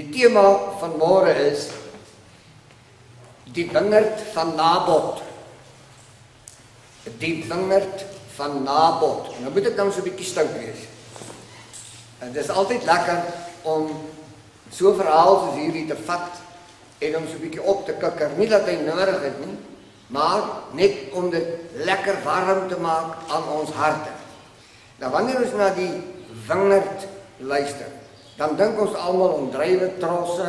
Die tema van môre is die wingerd van Nabot. Die wingerd van Nabot. Nou moet ek dan so 'n bietjie stout wees. En dit is altyd lekker om so 'n verhaal soos hierdie te vat en om so 'n bietjie op te kikker. Nie dat hy nodig het nie, maar net om dit lekker warm te maak aan ons harte. Nou wanneer ons na die wingerd luister, dan dink ons almal om drywe trosse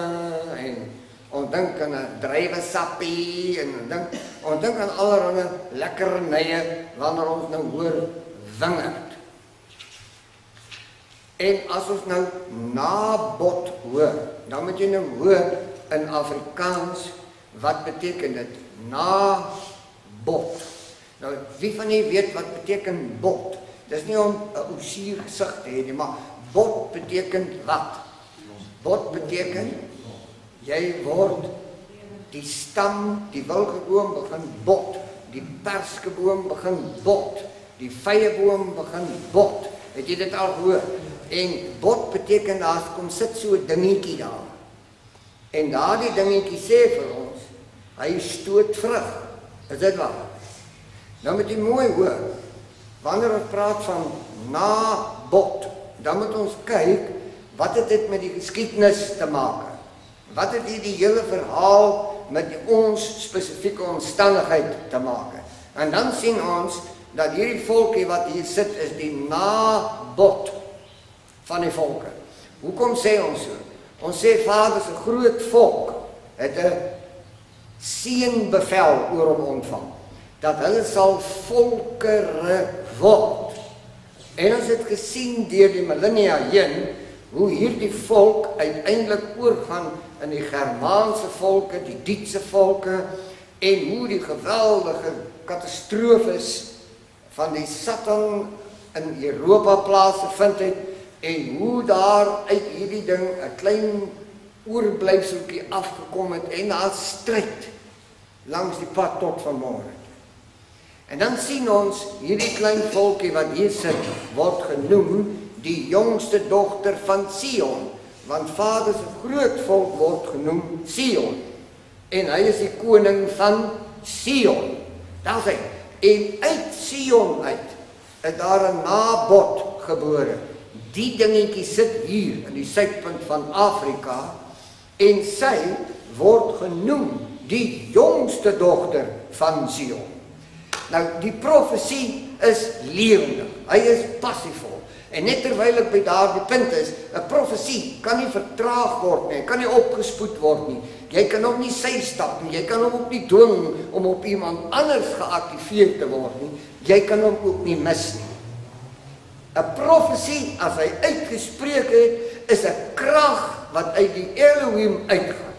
en ons dink aan 'n drywe sappie en ons dink ons dink aan allerlei lekker nye wanneer ons nou hoor wingerd. En as ons nou nabot hoor, dan moet jy nou hoor in Afrikaans wat beteken dit? Nabot. Nou wie van julle weet wat beteken bot? Dis nie om 'n oosier gesig te hê nie, maar Bot beteken wat? Bot beteken jy word die stam, die wilgeboom begin bot, die perskeboom begin bot, die vyeboom begin bot. Het jy dit al gehoor? En bot beteken daar kom sit so 'n dingetjie daar. En daardie dingetjie sê vir ons, hy stoot vrug. Is dit waar? Nou moet jy mooi hoor. Wanneer ons praat van na bot dan moet ons kyk wat het dit met die geskiedenis te maak? Wat het hierdie hele verhaal met ons spesifieke omstandigheid te maak? En dan sien ons dat hierdie volkie wat hier sit is die nabot van die volke. Hoekom sê ons so? Ons sê Vader se groot volk het 'n seënbevel oor hom ontvang dat hulle sal volkere word. En ons het gesien deur die millennia heen hoe hierdie volk uiteindelik oorgaan in die Germaanse volke, die Duitse volke en hoe die geweldige katastrofes van die Satan in Europa plaasgevind het en hoe daar uit hierdie ding 'n klein oorblyfseltjie afgekom het en daar stryd langs die pad tot vanmôre. En dan sien ons hierdie klein volkie wat hier sit word genoem die jongste dogter van Sion, want Vader se groot volk word genoem Sion. En hy is die koning van Sion. Daar sê en uit Sion uit is daar 'n nabot gebore. Die dingetjie sit hier in die suidpunt van Afrika en sy word genoem die jongste dogter van Sion. Nou die profesie is lewendig. Hy is passievol. En net terwyl ek by daardie punt is, 'n profesie kan nie vertraag word nie, kan nie opgespoed word nie. Jy kan hom nie sy stap nie. Jy kan hom ook nie dwing om op iemand anders geaktiveer te word nie. Jy kan hom ook nie mis nie. 'n Profesie as hy uitgespreek het, is 'n krag wat uit die Elohim uitgaan.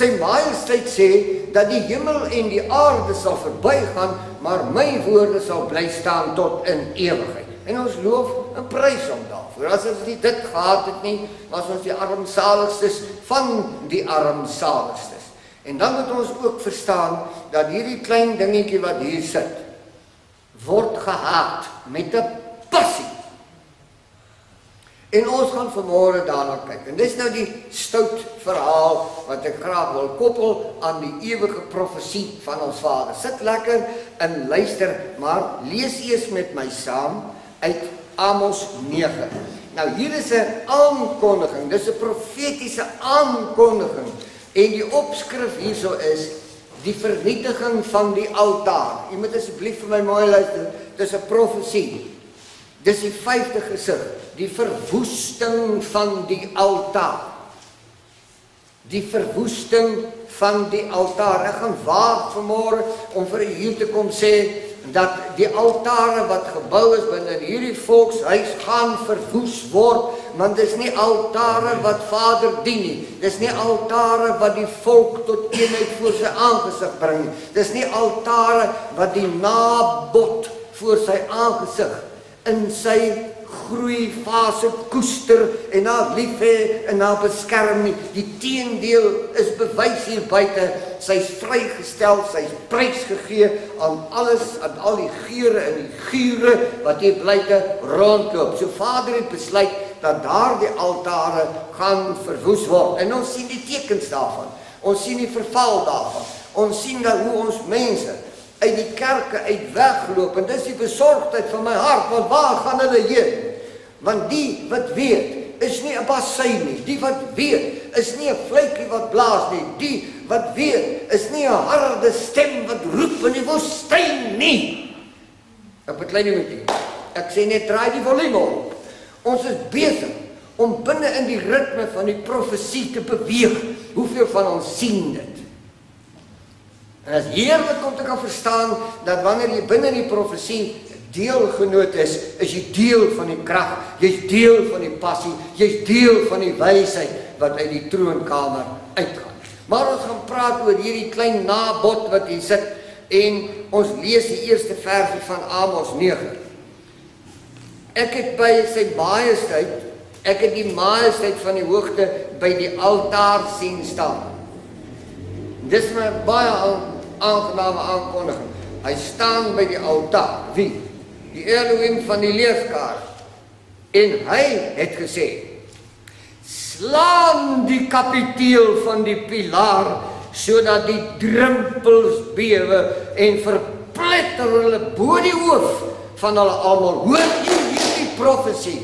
Sy majesteit sê dat die hemel en die aarde sal verbygaan, maar my woorde sal bly staan tot in ewigheid. En ons loof en prys hom daarvoor. As ons nie dit gehad het nie, was ons die armsaligstes van die armsaligstes. En dan moet ons ook verstaan dat hierdie klein dingetjie wat hier sit word gehaat met 'n passie. En ons gaan vanmôre daarna kyk. En dis nou die stout verhaal wat ek graag wil koppel aan die ewige profesie van ons Vader. Sit lekker en luister, maar lees eers met my saam uit Amos 9. Nou hier is 'n aankondiging. Dis 'n profetiese aankondiging. En die opskrif hierso is die vernietiging van die altaar. Jy moet asseblief vir my mooi luister. Dis 'n profesie. Dis die vyfde gesig, die verwoesting van die altaar. Die verwoesting van die altaar. Ek gaan waag vanmôre om vir u hier te kom sê dat die altare wat gebou is binne hierdie volkshuis gaan verwoes word, want dis nie altare wat Vader dien nie. Dis nie altare wat die volk tot eenheid voor sy aangesig bring nie. Dis nie altare wat die nabot voor sy aangesig in sy groeifase koester en haar lief hê en haar beskerm nie. Die teendeel is bewys hier buite. Sy's vrygestel, sy's prysgegee aan alles aan al die geure en die gure wat hier buite rondloop. So Vader het besluit dat daardie altare gaan verwoes word. En ons sien die tekens daarvan. Ons sien die verval daarvan. Ons sien dat hoe ons mense uit die kerke uit wegloop en dis die besorgdheid van my hart want waar gaan hulle heen? Want die wat weet is nie 'n bassein nie. Die wat weet is nie 'n vletjie wat blaas nie. Die wat weet is nie 'n harde stem wat roep in die woestyn nie. Op 'n klein minuutie ek sê net draai die volume op. Ons is besig om binne in die ritme van die profesie te beweeg. Hoeveel van ons sien dit En as heerlik om te kan verstaan dat wanneer jy binne die profesie deelgenoot is, is jy deel van die krag, jy's deel van die passie, jy's deel van die wysheid wat uit die troonkamer uitgaan. Maar ons gaan praat oor hierdie klein nabot wat hier sit en ons lees die eerste versie van Amos 9. Ek het by sy majesteit, ek het die majesteit van die hoogte by die altaar sien staan. Dis my baie aangename aankondiging. Hy staan by die altaar. Wie? Die Elohim van die leefkaart. En hy het gesê: "Slaan die kapiteel van die pilaar sodat die drempels bewe en verpletter hulle bo die hoof van hulle almal." Hoor jy hierdie profesie?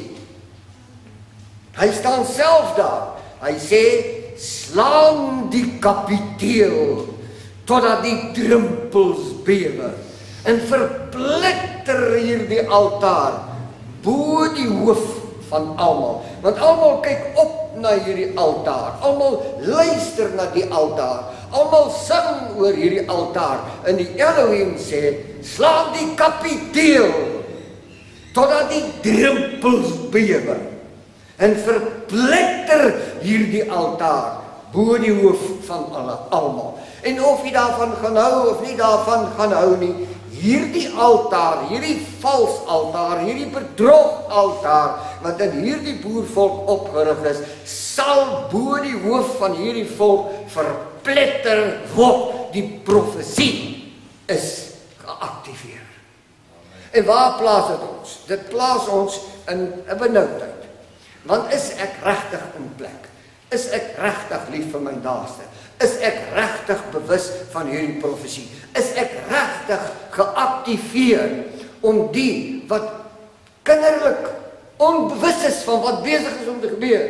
Hy staan self daar. Hy sê: "Slaan die kapiteel totdat die drempels bewe en verpletter hierdie altaar bo die hoof van almal. Want almal kyk op na hierdie altaar. Almal luister na die altaar. Almal sing oor hierdie altaar. En die Elohim sê slaan die kapiteel totdat die drempels bewe en verpletter hierdie altaar bo die hoof van alle almal En of jy daarvan gaan hou of nie daarvan gaan hou nie, hierdie altaar, hierdie vals altaar, hierdie bedrog altaar wat in hierdie boervolk opgerig is, sal bo die hoof van hierdie volk verpletter word. Die profesie is geaktiveer. En waar plaas dit ons? Dit plaas ons in 'n benoudheid. Want is ek regtig in plek? Is ek regtig lief vir my naaste? Is ek regtig bewus van hierdie profesie? Is ek regtig geaktiveer om die wat kinderlik onbewus is van wat besig is om te gebeur,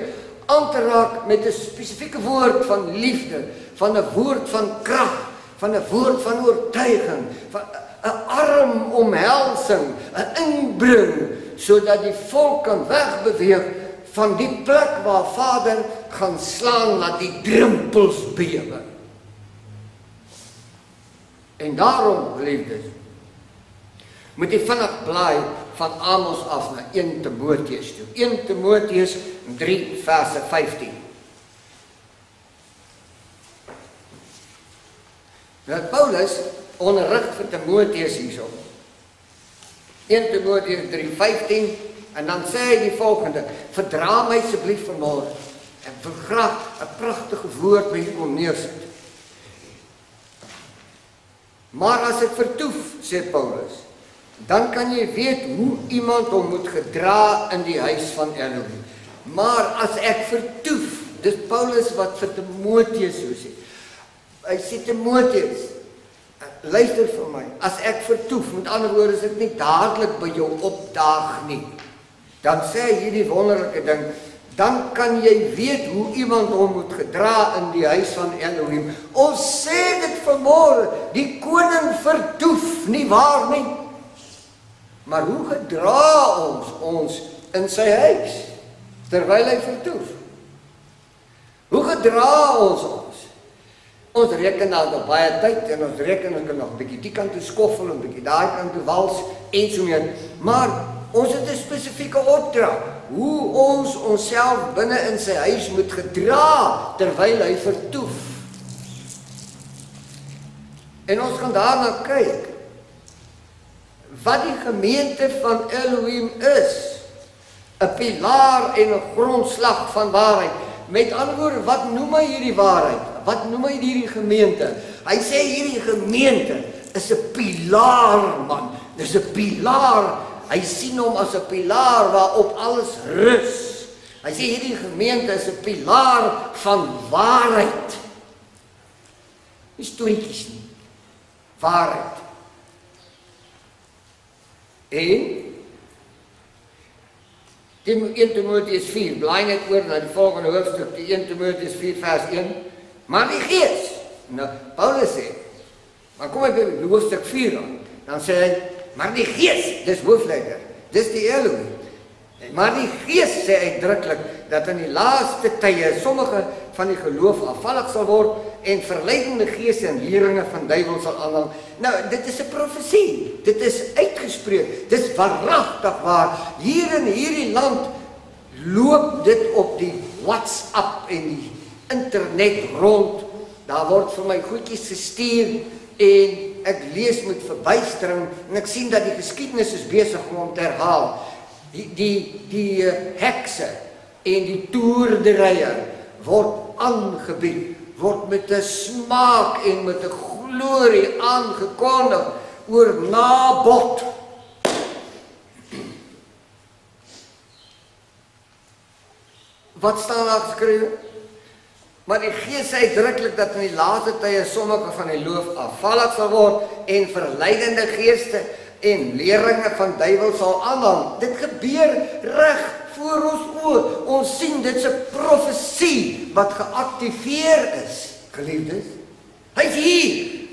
aan te raak met 'n spesifieke woord van liefde, van 'n woord van krag, van 'n woord van oortuiging, van 'n arm omhelsing, 'n inbring sodat die volk kan wegbeweeg van die plek waar Vader gaan slaan dat die drempels bewe. En daarom geliefdes moet jy vinnig blaai van Amos af na 1 Timoteus toe. 1 Timoteus 3 verse 15. Nou Paulus onderrig vir Timoteus hierso. 1 Timoteus 3:15 En dan sê hy die volgende: "Verdra my asseblief vanmôre. Wil graag 'n pragtige woord by u kom neersit." Maar as ek vertoef, sê Paulus, dan kan jy weet hoe iemand hom moet gedra in die huis van Elohim. Maar as ek vertoef, dis Paulus wat vir Timoteus so sê. Hy sê Timoteus, luister vir my. As ek vertoef, met ander woorde, is dit nie dadelik by jou opdaag nie dan sê hierdie wonderlike ding, dan kan jy weet hoe iemand hom moet gedra in die huis van Elohim. Ons sê dit vanmôre, die koning vertoef nie waar nie. Maar hoe gedra ons ons in sy huis terwyl hy vertoef? Hoe gedra ons ons? Ons reken nog baie tyd en ons reken ons kan nog 'n bietjie die kant toe skoffel en 'n bietjie daai kant toe wals en so meer. Maar Ons het 'n spesifieke opdrag hoe ons onsself binne in sy huis moet gedra terwyl hy vertoef. En ons gaan daarna kyk wat die gemeente van Elohim is 'n pilaar en 'n grondslag van waarheid. Met ander woorde, wat noem hy hierdie waarheid? Wat noem hy hierdie gemeente? Hy sê hierdie gemeente is 'n pilaar man. Dis 'n pilaar. Hy sien hom as 'n pilaar waarop alles rus. Hy sê hierdie gemeente is 'n pilaar van waarheid. Nie storieetjies nie. Waarheid. En Dit 1 Timoteus 4, blaai net oor na die volgende hoofstuk, die 1 Timoteus 4 vers 1. Maar die Gees. Nou Paulus sê, maar kom ek by hoofstuk 4 dan. Dan sê hy, maar die Gees, dis hoofleier. Dis die Elohim. Maar die Gees sê uitdruklik dat in die laaste tye sommige van die geloof afvallig sal word en verleidende geeste en leringe van duiwels sal aanhang. Nou, dit is 'n profesie. Dit is uitgespreek. Dit is waaragtig waar. Hier in hierdie land loop dit op die WhatsApp en die internet rond. Daar word vir my goedjies gestuur en ek lees met verbuistering en ek sien dat die geskiedenis is besig om te herhaal die die die uh, hekse en die toerderye word aangebied word met 'n smaak en met 'n glorie aangekondig oor Nabot Wat staan daar geskryf? Maar die Gees sê uitdruklik dat in die laaste tye sommige van die loof afvallig sal word en verleidende geeste en leringe van duiwel sal aanhang. Dit gebeur reg voor ons oë. Ons sien dit's 'n profesie wat geaktiveer is, geliefdes. Hy's hier.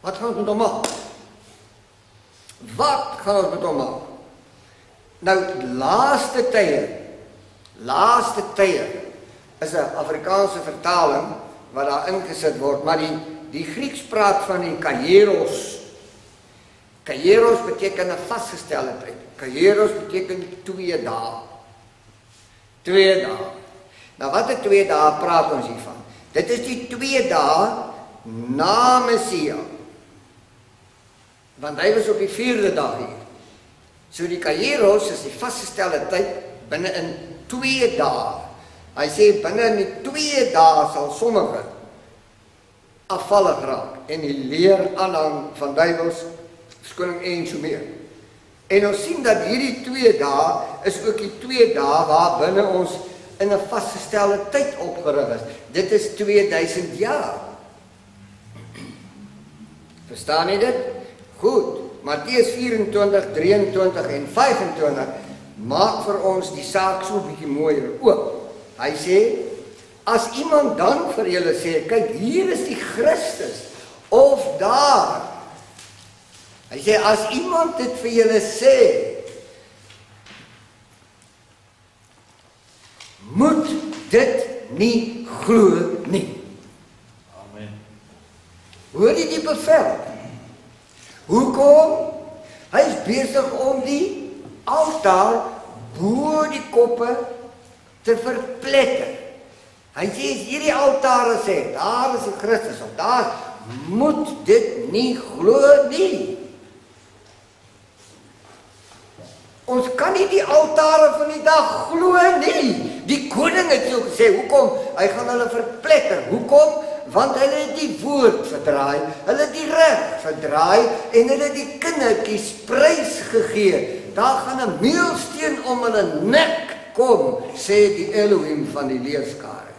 Wat gaan ons met hom maak? Wat gaan ons met hom maak? Nou laaste tye. Laaste tye is 'n Afrikaanse vertaling wat daar ingesit word, maar die die Grieks praat van die kairos Kairos beteken 'n vasgestelde tyd. Kairos beteken 2 dae. 2 dae. Nou watter 2 dae praat ons hiervan? Dit is die 2 dae na Messia. Want hy was op die 4de dag hier. So die Kairos is die vasgestelde tyd binne in 2 dae. Hy sê binne in die 2 dae sal sommige afvallig raak en die leer aanhang van duiwels skoning en so meer. En ons sien dat hierdie 2 dae is ook die 2 dae waar binne ons in 'n vasgestelde tyd opgerig is. Dit is 2000 jaar. Verstaan jy dit? Goed. Matteus 24, 23 en 25 maak vir ons die saak so 'n bietjie mooier oop. Hy sê as iemand dan vir julle sê, kyk hier is die Christus of daar Hy sê as iemand dit vir julle sê, moet dit nie glo nie. Amen. Hoor jy die bevel? Hoekom? Hy is besig om die altaar bo die koppe te verpletter. Hy sê hierdie altaar sê, daar is 'n Christus of daar moet dit nie glo nie. Ons kan nie die altare van die dag glo nie. Die koning het so gesê, hoekom? Hy gaan hulle verpletter. Hoekom? Want hulle het die woord verdraai. Hulle het die reg verdraai en hulle het die kindertjies prys gegee. Daar gaan 'n meelsteen om hulle nek kom, sê die Elohim van die leerskare.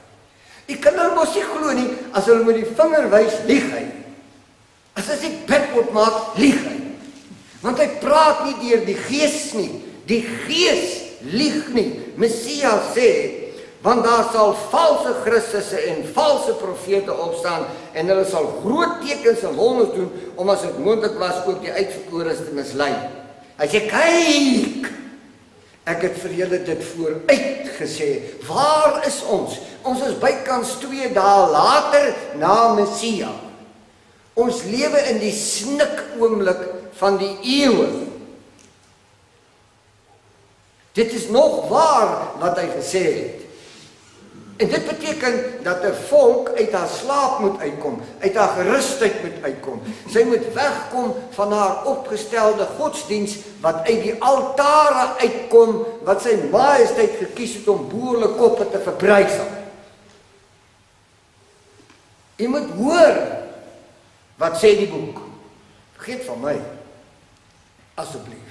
Die kinders mos nie glo nie as hulle met die vinger wys lieg hy. As as die bed word maak, lieg hy. Want hy praat nie deur die gees nie. Die gees lieg nie. Messia sê want daar sal valse Christusse en valse profete opstaan en hulle sal groot tekens en wonders doen om as dit moontlik was ook die uitverkorenes te mislei. Hy sê kyk Ek het vir julle dit vooruit gesê. Waar is ons? Ons is bykans 2 dae later na Messia. Ons lewe in die snik oomblik van die eeue. Dit is nog waar wat hy gesê het. En dit beteken dat 'n volk uit haar slaap moet uitkom, uit haar gerusheid moet uitkom. Sy moet wegkom van haar opgestelde godsdiens wat uit die altare uitkom wat sy majesteit gekies het om boerle koppe te verbrysel. Jy moet hoor wat sê die boek. Vergeet van my. Asseblief.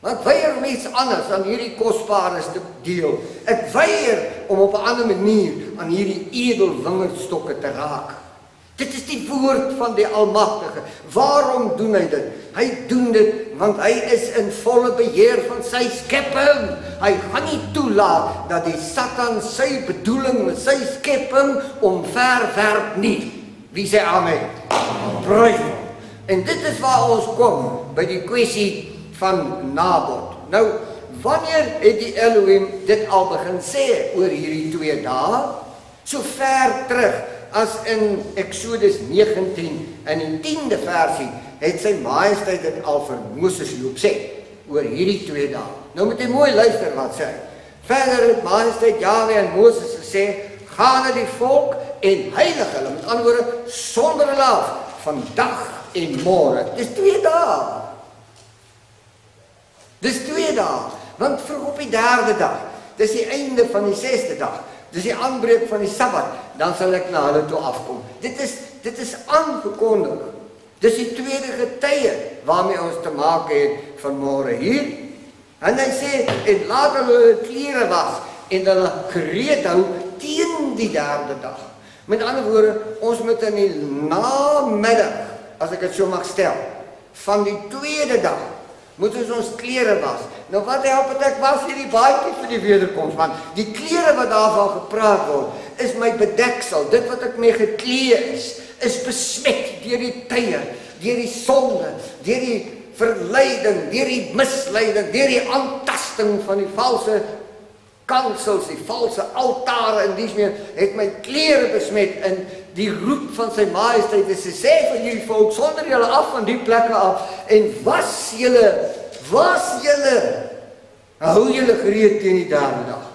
Want weier om iets anders aan hierdie kosbares te deel. Ek weier om op 'n ander manier aan hierdie edel wingerdstokke te raak. Dit is die woord van die Almagtige. Waarom doen hy dit? Hy doen dit want hy is in volle beheer van sy skepping. Hy gaan nie toelaat dat die Satan sy bedoeling met sy skepping omverwerp nie. Wie sê amen? Prys. En dit is waar ons kom by die kwessie van Nabot. Nou, wanneer het die Elohim dit al begin sê oor hierdie twee dae? So ver terug as in Eksodus 19 in die 10de versie het sy majesteit dit al vir Moses loop sê oor hierdie twee dae. Nou moet jy mooi luister wat sê. Verder het majesteit Jahwe aan Moses gesê: "Gaan na die volk en heilig hulle." Met ander woorde, sonder hulle af van dag en môre. Dis twee dae. Dis twee dae, want vroeg op die derde dag, dis die einde van die sesde dag. Dis die aanbreek van die Sabbat, dan sal ek na hulle toe afkom. Dit is dit is aangekondig. Dis die tweede getye waarmee ons te maak het vanmôre hier. En hy sê en laat hulle klere was en hulle gereed hou teen die derde dag. Met ander woorde, ons moet in die namiddag, as ek dit so mag stel, van die tweede dag moet ons ons klere was. Nou wat help dit ek was hierdie baadjie vir die wederkoms want die klere wat daarvan gepraat word is my bedeksel. Dit wat ek mee geklee is, is besmet deur die tye, deur die sonde, deur die verleiding, deur die misleiding, deur die aantasting van die valse kansels, die valse altare en dis meer het my klere besmet in die roep van sy majesteit is te sê vir hierdie volk sonder julle af van die plekke af en was julle was julle hou julle gereed teen die derde dag?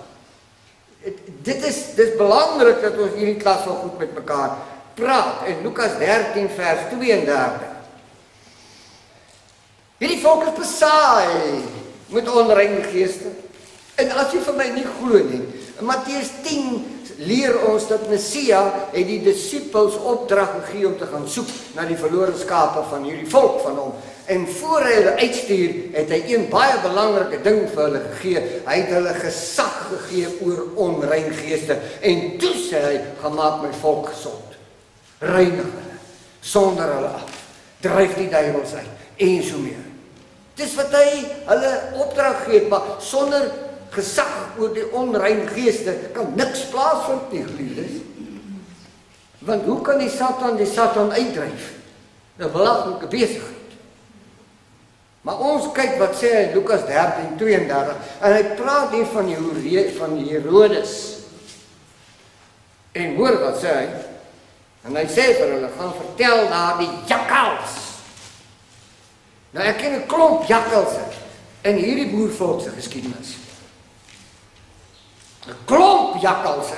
Dit is dis belangrik dat ons hierdie klas van goed met mekaar praat. En Lukas 13 vers 32 hierdie volk is besaai met onreine geeste. En as jy vir my nie glo nie in Matteus 10 leer ons dat Messia het die disippels opdrag gegee om te gaan soek na die verlore skape van hierdie volk van hom. En voor hy hulle uitstuur, het hy een baie belangrike ding vir hulle gegee. Hy het hulle gesag gegee oor onrein geeste en toe sê hy: "Gemaak my volk gesond. Reinig hulle sonder hulle af. Dryf die duiwels uit en so meer." Dis wat hy hulle opdrag gee, maar sonder gesag oor die onrein geeste kan niks plaasvind nie, geliefdes. Want hoe kan die Satan die Satan uitdryf? 'n Belaglike besigheid. Maar ons kyk wat sê hy Lukas 13:32 en hy praat hier van die van Herodes. En hoor wat sê hy? En hy sê vir hulle gaan vertel daar die jakkals. Nou ek ken 'n klomp jakkalse in hierdie boervolk se geskiedenis. 'n klomp jakkalse.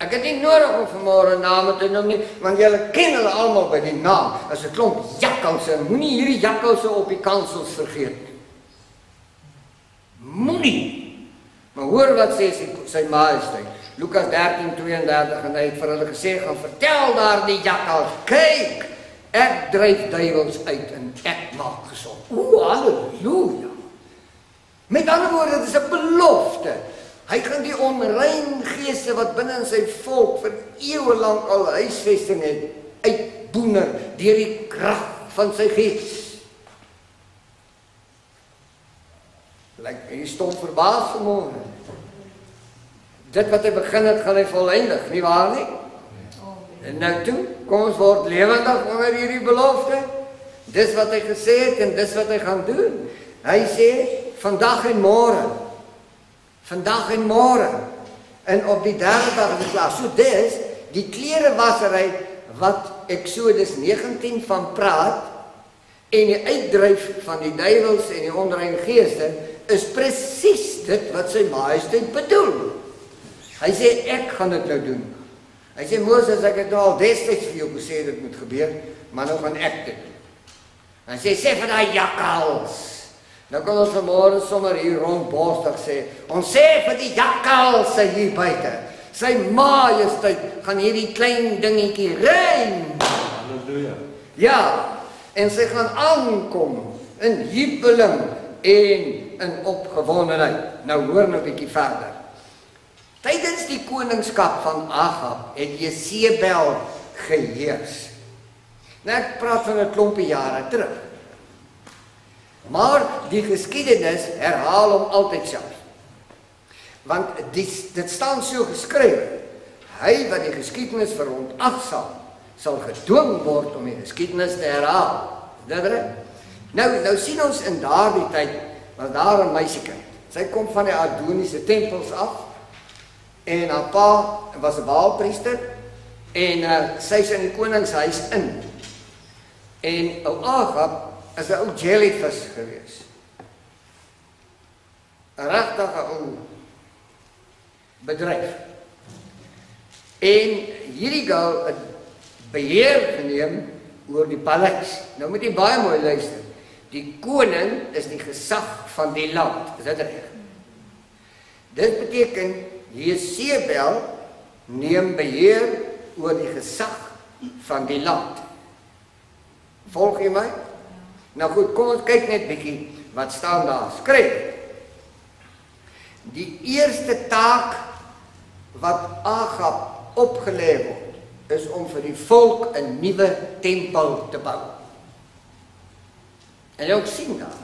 Ek het nie nodig om vanmôre name te noem nie, want julle ken hulle almal by die naam. As 'n klomp jakkalse, moenie hierdie jakkalse op die kansels vergeet nie. Moenie. Maar hoor wat sê sy, sy majesteit. Lukas 13:32 en hy het vir hulle gesê gaan vertel daar die jakkals, kyk, ek dryf duiwels uit en ek maak gesond. O, halleluja. Met ander woorde, dit is 'n belofte. Hy gaan die onrein geeste wat binne in sy volk vir eeue lank al huisvesting het, uitboener deur die krag van sy gees. Lyk hy stom verbaas vanmôre. Dit wat hy begin het, gaan hy volëindig, nie waar nie? En nou toe, kom ons word lewendig onder hierdie belofte. Dis wat hy gesê het en dis wat hy gaan doen. Hy sê vandag en môre. Vandag en môre. En op die derde dag is klaar. So dis die klerewasery wat Eksodus 19 van praat en die uitdryf van die duiwels en die onrein geeste is presies dit wat sy majesteit bedoel. Hy sê ek gaan dit nou doen. Hy sê Moses ek het al destyds vir jou gesê dit moet gebeur, maar nou gaan ek dit doen. Hy sê sê vir daai jakkals. Nou kan ons vanmôre sommer hier rondborstig sê, ons sê vir die jakkals hier buite. Sy majesteit gaan hierdie klein dingetjie rein. Halleluja. Ja, en sy gaan aankom in jubeling en in opgewondenheid. Nou hoor nou 'n bietjie verder. Tydens die koningskap van Agab het Jesebel geheers. Nou ek praat van 'n klompie jare terug. Maar die geskiedenis herhaal hom altyd self. Want dit dit staan so geskryf. Hy wat die geskiedenis verontagsaam sal gedwing word om die geskiedenis te herhaal. Dit reg. Nou nou sien ons in daardie tyd was daar 'n meisiekind. Sy kom van die Adoniese tempels af en haar pa was 'n Baalpriester en uh, sy's in die koningshuis in. En ou Agab is 'n ou jellyfish gewees. 'n Regtige ou bedryf. En hierdie gal het beheer geneem oor die paleis. Nou moet jy baie mooi luister. Die koning is die gesag van die land. Is dit reg? Dit beteken Jesebel neem beheer oor die gesag van die land. Volg jy my? Nou goed, kom ons kyk net bietjie wat staan daar. Skryf. Die eerste taak wat Agab opgelê word is om vir die volk 'n nuwe tempel te bou. En jy ook sien daar.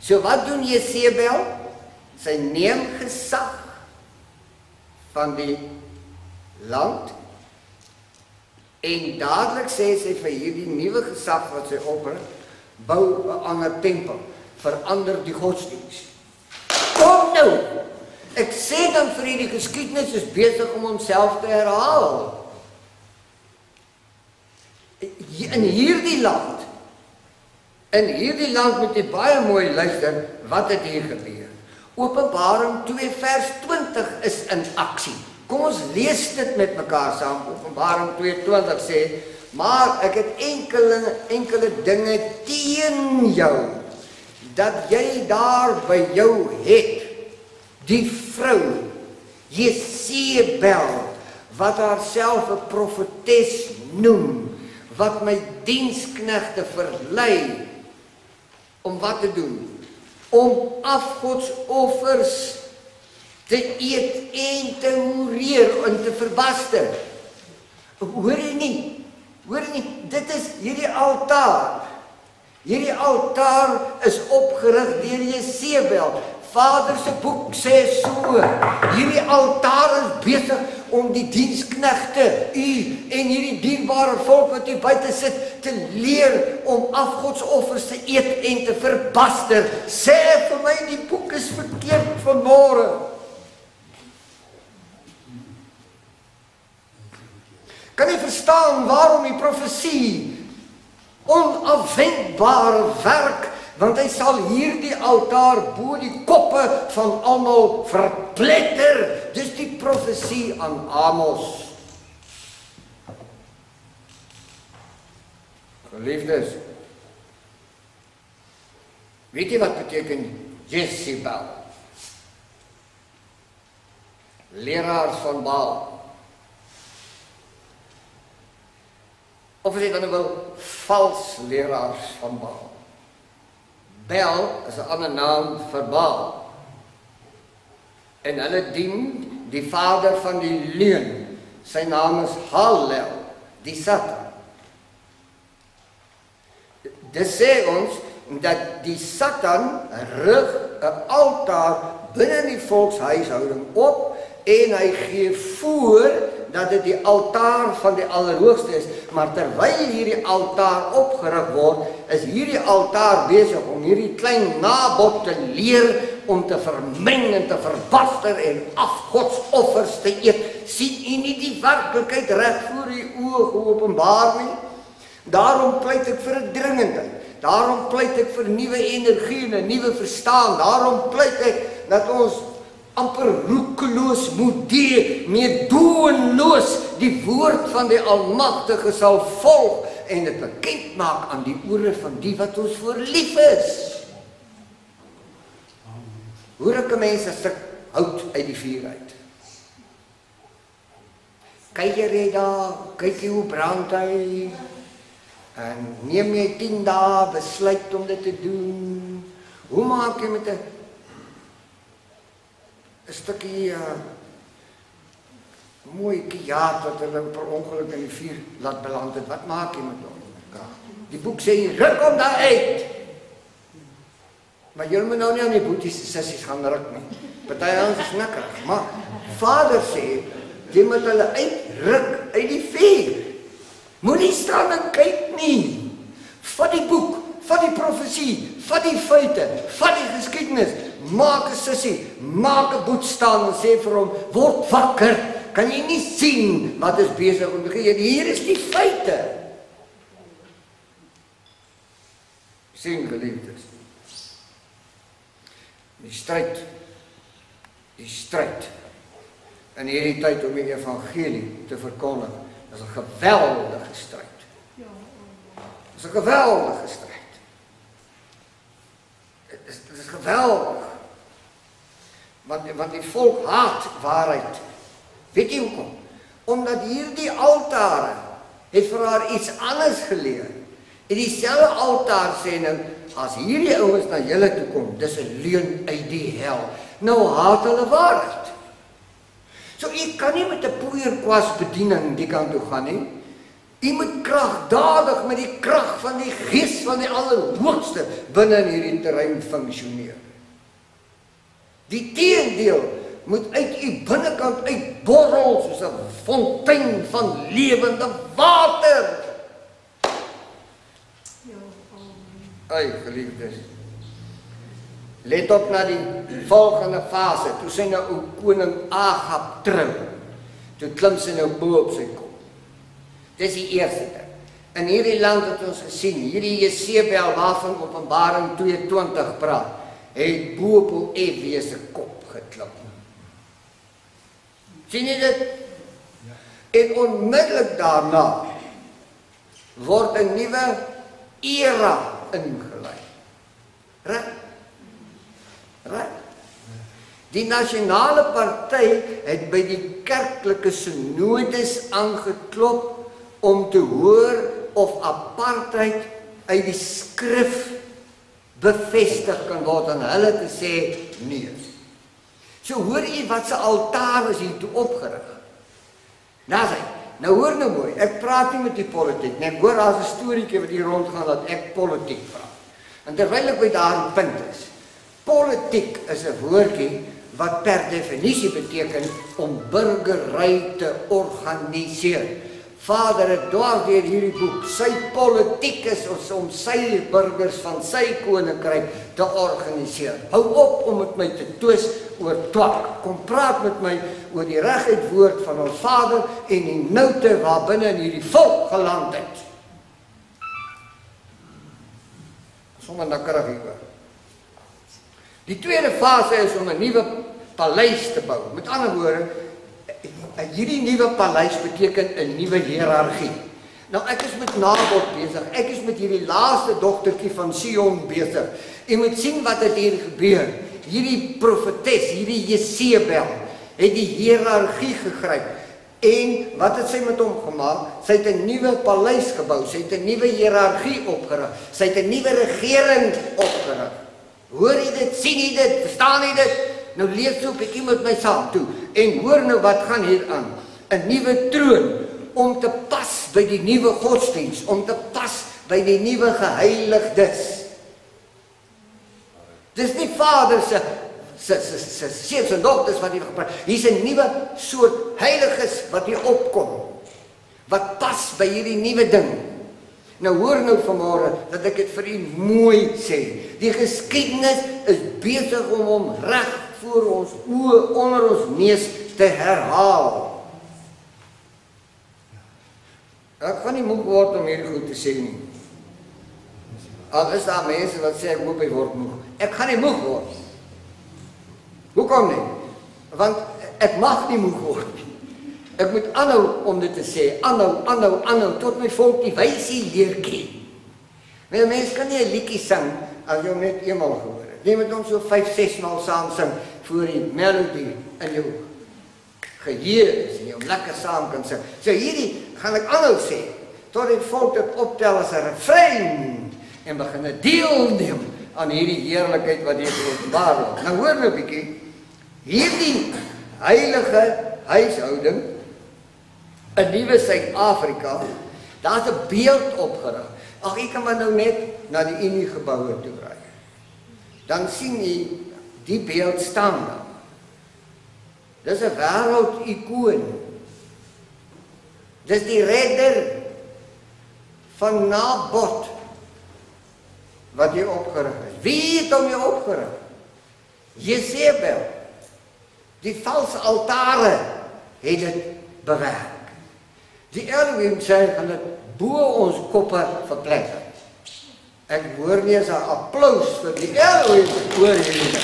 So wat doen Jesebel? Sy neem gesag van die land en dadelik sê sy vir hierdie nuwe gesag wat sy oprig, bou 'n ander tempel, verander die godsdiens. Kom nou. Ek sê dan vir hierdie geskiedenis is besig om homself te herhaal. In hierdie land in hierdie land moet jy baie mooi luister wat het hier gebeur. Openbaring 2 vers 20 is in aksie. Kom ons lees dit met mekaar saam. Openbaring 2:20 sê: "Maar ek het enkele enkele dinge teen jou dat jy daar by jou het. Die vrou Jesebel wat haarself 'n profetes noem wat my diensknegte verlei om wat te doen? Om afgodsoffers te eet en te hoereer en te verbaster hoor jy nie hoor jy nie dit is hierdie altaar. Hierdie altaar is opgerig deur Jesebel Vader se boek sê so hierdie altaar is besig om die diensknegte u en hierdie dierbare volk wat u buite sit te leer om afgodsoffers te eet en te verbaster. Sê vir my die boek is verkeerd vanmôre kan jy verstaan waarom die profesie onafwendbare werk want hy sal hierdie altaar bo die koppe van almal verpletter. Dis die profesie aan Amos. Geliefdes. Weet jy wat beteken Jezebel? Leraars van Baal. Of is dit dan wel vals leraars van Baal? Bel is 'n ander naam vir Baal. En hulle dien die vader van die leuen. Sy naam is Hallel, die Satan. Dit sê ons dat die Satan rig 'n altaar binne die volkshuishouding op en hy gee voor dat dit die altaar van die Allerhoogste is, maar terwyl hierdie altaar opgerig word, is hierdie altaar besig om hierdie klein nabot te leer om te vermeng en te verbaster en afgodsoffers te eet. sien u nie die werklikheid reg voor u oë geopenbaar nie? Daarom pleit ek vir 'n dringendheid. Daarom pleit ek vir nuwe energie en 'n nuwe verstaan. Daarom pleit ek dat ons amper roekeloos moet dee, meedoenloos die woord van die Almagtige sal volg en dit bekend maak aan die ore van die wat ons voor lief is. Hoe ruk 'n mens 'n stuk hout uit die vuur uit? Kyk jy daar, kyk jy hoe brand hy? En neem jy 10 dae besluit om dit te doen? Hoe maak jy met 'n 'n stukkie uh mooi kiaat wat hulle per ongeluk in die vuur laat beland het. Wat maak jy met hom? Die boek sê ruk hom daar uit. Maar jy moet nou nie aan die boeties se sissies gaan ruk nie. Party ons is nikkerig, maar Vader sê jy moet hulle uitruk uit die vuur. Moenie staan en kyk nie. Vat die boek, vat die profesie, vat die feite, vat die geskiedenis, maak 'n sissie, maak 'n boet staan en sê vir hom, word wakker. Kan jy nie sien wat is besig om te gebeur? Hier is die feite. Sien geliefdes. Die stryd. Die stryd. In hierdie tyd om die evangelie te verkondig, is 'n geweldige stryd. Ja. Dis 'n geweldige stryd. Dit is dit is geweldig. Want want die volk haat waarheid. Weet jy hoekom? Omdat hierdie altare het vir haar iets anders geleer. En dieselfde altaar sê nou as hierdie ouens na julle toe kom, dis 'n leuen uit die hel. Nou haat hulle waarheid. So jy kan nie met 'n poeierkwas bediening die kant toe gaan nie. Jy moet kragdadig met die krag van die Gees van die Allerhoogste binne in hierdie terrein funksioneer. Die teendeel moet uit u binnekant uitborrel soos 'n fontein van lewende water. Ja, Ai, geliefdes. Let op na die volgende fase. Toe sy nou ou koning Agab trou. Toe klim sy nou bo op sy kop. Dis die eerste ding. In hierdie land het ons gesien, hierdie Jesebel waarvan Openbaring 22 praat, het bo op Efie se kop geklim. Sien jy dit? Ja. En onmiddellik daarna word 'n nuwe era ingelei. Reg? Reg? Die nasionale party het by die kerklike sinodes aangeklop om te hoor of apartheid uit die skrif bevestig kan word en hulle te sê nee. So hoor u wat se altaar is hier toe opgerig. Nou sê, nou hoor nou mooi, ek praat nie met die politiek nie. Ek hoor daar's 'n storieetjie wat hier rondgaan dat ek politiek praat. En terwyl ek by daardie punt is, politiek is 'n woordjie wat per definisie beteken om burgery te organiseer. Vader het dwars deur hierdie boek sy politiek is om sy burgers van sy koninkryk te organiseer. Hou op om met my te twis oor twak. Kom praat met my oor die reguit woord van ons Vader en die noute waarbinne in hierdie volk geland het. Sommige nakkerig hier. Die tweede fase is om 'n nuwe paleis te bou. Met ander woorde, hierdie nuwe paleis beteken 'n nuwe hiërargie. Nou ek is met Nabot besig. Ek is met hierdie laaste dogtertjie van Sion besig. Jy moet sien wat het hier gebeur. Hierdie profetes, hierdie Jesebel het die hiërargie gegryp. En wat het sy met hom gemaak? Sy het 'n nuwe paleis gebou. Sy het 'n nuwe hiërargie opgerig. Sy het 'n nuwe regering opgerig. Hoor jy dit? sien jy dit? Verstaan jy dit? Nou lees so 'n bietjie met my saam toe en hoor nou wat gaan hier aan. 'n Nuwe troon om te pas by die nuwe godsdiens, om te pas by die nuwe geheiligdes. Dis nie Vader se se se se seuns en dogters wat hier gepraat. Hier's 'n nuwe soort heiliges wat hier opkom. Wat pas by hierdie nuwe ding. Nou hoor nou vanmôre dat ek dit vir u mooi sê. Die geskiedenis is besig om hom reg voor ons oë onder ons neus te herhaal. Ek kan nie moeg word om hierdie goed te sê nie. Al is daar mense wat sê ek moet by word moeg. Ek gaan nie moeg word. Hoekom nie? Want ek mag nie moeg word nie. Ek moet aanhou om dit te sê, aanhou, aanhou, aanhou tot my volk die wysie leer ken. Maar mense kan nie 'n liedjie sing as jy net eenmal gehoor. Jy moet hom so 5, 6 maal saam sing voor die melodie in jou geheue is en jy hom lekker saam kan sing. So hierdie gaan ek aanhou sê tot die volk dit optel as 'n refrein en begin deelneem aan hierdie heerlikheid wat hier openbaar word. Nou hoor nou 'n bietjie hierdie heilige huishouding 'n nuwe Suid-Afrika. Daar's 'n beeld opgerig. Ag ek kan maar nou net na die Unie geboue toe ry. Dan sien jy die beeld staan daar. Dis 'n wêreldikoon. Dis die redder van Nabot wat jy opgerig het. Wie het hom jy opgerig? Jezebel. Die valse altare het dit bewerk. Die Elohim sê hulle bo ons koppe verpletter. Ek hoor nie eens 'n applous vir die Elohim oor hierdie.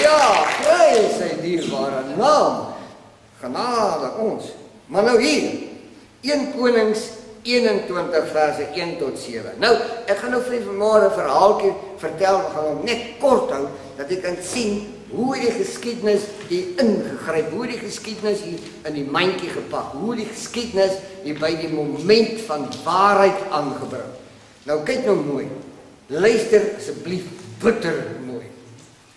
Ja, prys sy dierbare naam. Genade ons. Maar nou hier 1 Konings 21 verse 1 tot 7. Nou, ek gaan nou vir vanmôre 'n verhaaltjie vertel, ek gaan hom net kort hou dat jy kan sien hoe die geskiedenis hier ingegryp, hoe die geskiedenis hier in die mandjie gepak, hoe die geskiedenis hier by die moment van waarheid aangebring. Nou kyk nou mooi. Luister asseblief bitter mooi.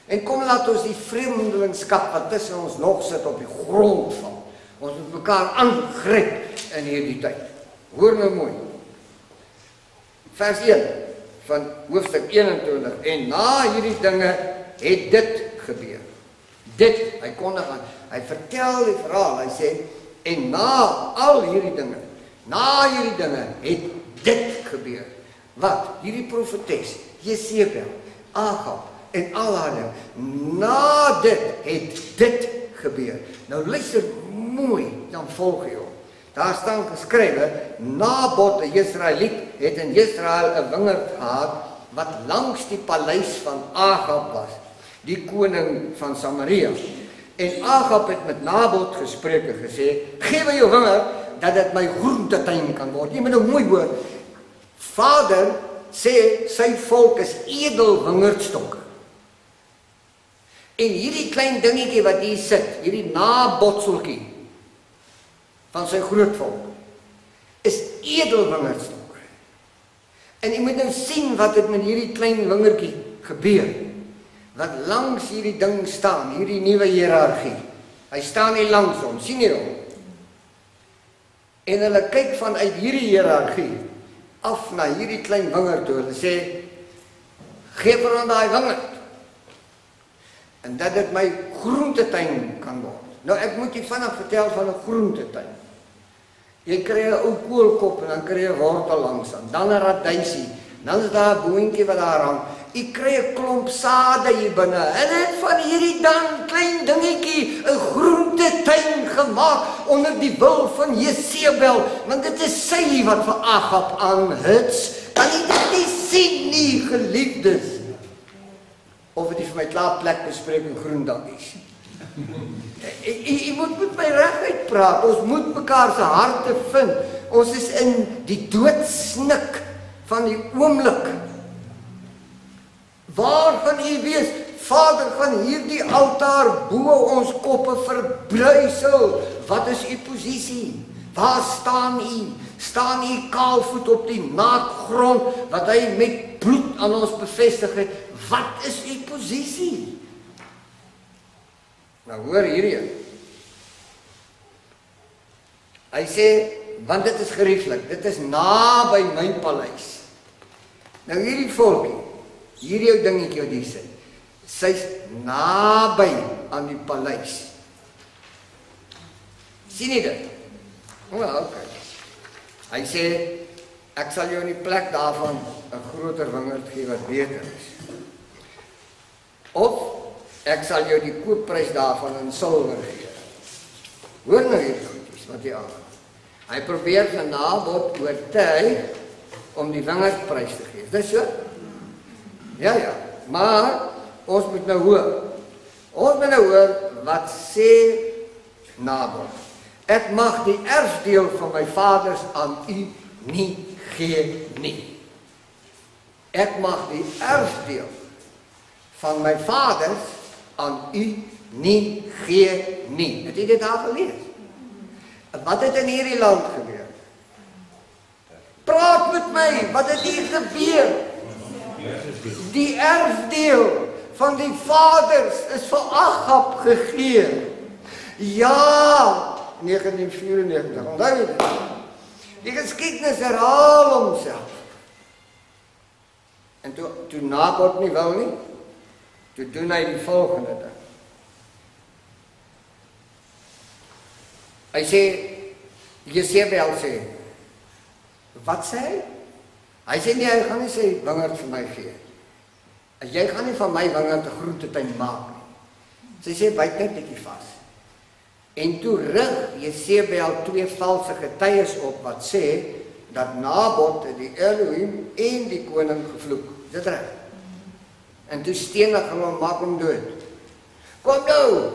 En kom laat ons die vreemdelingskap wat tussen ons nog sit op die grond val. Ons moet mekaar aangryp in hierdie tyd. Hoor nou mooi. Vers 1 van hoofstuk 21 en na hierdie dinge het dit gebeur. Dit, hy kondig aan. Hy vertel die verhaal. Hy sê en na al hierdie dinge, na hierdie dinge het dit gebeur. Wat? Hierdie profetes, Jesebel, Agab en al hulle. Na dit het dit gebeur. Nou luister mooi, dan volg jy hom. Daar staan geskrywe: Nabot, 'n Israeliet, het in Israel 'n wingerd gehad wat langs die paleis van Agab was die koning van Samaria. En Agab het met Nabot gespreek en gesê: "Gee my jou wingerd dat dit my groentetuin kan word." Jy moet nou mooi hoor. Vader sê sy volk is edel wingerdstokke. En hierdie klein dingetjie wat hier sit, hierdie nabotseltjie van sy groot volk is edel wingerdstokke. En jy moet nou sien wat het met hierdie klein wingertjie gebeur wat langs hierdie ding staan, hierdie nuwe hiërargie. Hy staan nie langs hom, sien jy hom? En hulle kyk vanuit hierdie hiërargie af na hierdie klein wingerd toe. Hulle sê: "Gee vir hom daai wingerd." En dat dit my groentetuin kan word. Nou ek moet jy vinnig vertel van 'n groentetuin. Jy kry 'n ou koolkop en dan kry jy wortel langs aan, dan 'n radysie, dan is daar 'n boontjie wat daar hang Ek kry 'n klomp sade hier binne. En dit van hierdie dan klein dingetjie 'n groentetuin gemaak onder die wil van Jesebel, want dit is sy wat vir Agab aanhits. Kan jy dit nie sien nie, geliefdes? Of dit vir my klaar plek bespreek in groendankies. Ek moet met my reguit praat. Ons moet mekaar se harte vind. Ons is in die doodsnik van die oomblik Waar gaan u wees? Vader, gaan hierdie altaar bo ons koppe verbruisel. Wat is u posisie? Waar staan u? Staan u kaalvoet op die naakgrond wat hy met bloed aan ons bevestig het? Wat is u posisie? Nou hoor hierdie. Hy sê want dit is gerieflik. Dit is naby my paleis. Nou hierdie volkie Hierdie ou dingetjie wat hier sit. Sy's naby aan die paleis. sien jy dit? O, oh, okay. Hy sê ek sal jou in die plek daarvan 'n groter wingerd gee wat beter is. Of ek sal jou die koopprys daarvan in silwer gee. Hoor nou hier goedjies wat jy aan. Hy probeer van Nabot oortuig om die wingerdprys te gee. Dis so. Ja ja, maar ons moet nou hoor. Ons moet nou hoor wat sê Nabal. Ek mag die erfdeel van my vaders aan u nie gee nie. Ek mag die erfdeel van my vaders aan u nie gee nie. Het jy dit al gelees? Wat het in hierdie land gebeur? Praat met my, wat het hier gebeur? Die erfdeel van die vaders is vir Agab gegee. Ja, 1994. Onthou dit. Die geskiedenis herhaal homself. En toe toe Nabot nie wou nie, toe doen hy die volgende ding. Hy sê Jesebel sê Wat sê hy? Hy sê nie hy gaan nie sê wingerd vir my gee. Jy gaan nie van my wingerd 'n groentetuin maak nie. Sy sê byt net bietjie vas. En toe rig Jesebel twee valse getuies op wat sê dat Nabot die Elohim en die koning gevloek. Dit reg. En toe stenig hom maak hom dood. Kom nou.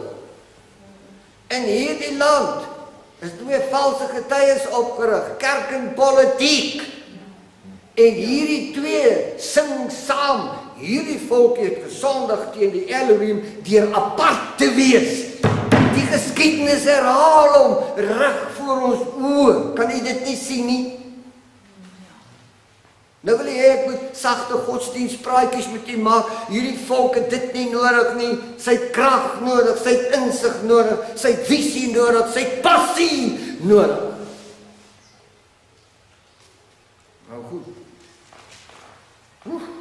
In hierdie land is twee valse getuies opgerig, kerk en politiek. En hierdie twee sing saam. Hierdie volk het gesondig teen die Elohim deur apart te wees. Die geskiedenis herhaal hom reg voor ons oë. Kan jy dit nie sien nie? Nou wil hy ek moet sagte godsdienstpraatjies met u maak. Hierdie volk het dit nie nodig nie. Sy krag nodig, sy insig nodig, sy visie nodig, sy passie nodig. Nou goed. Oef.